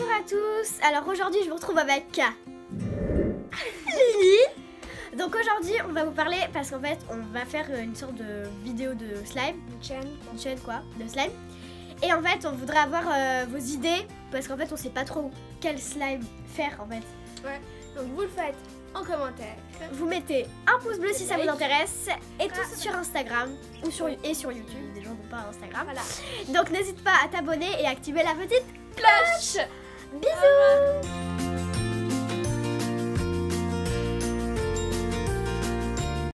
à tous. Alors aujourd'hui je vous retrouve avec Lily. Donc aujourd'hui on va vous parler parce qu'en fait on va faire une sorte de vidéo de slime. Une chaîne. Une chaîne quoi, de slime. Et en fait on voudrait avoir euh, vos idées parce qu'en fait on sait pas trop quel slime faire en fait. Ouais. Donc vous le faites en commentaire. Vous mettez un pouce bleu si ça vous intéresse et Ah, tout sur Instagram ou sur, et sur YouTube, des gens n'ont pas Instagram. Voilà. Donc n'hésite pas à t'abonner et activer la petite Cloche Bisous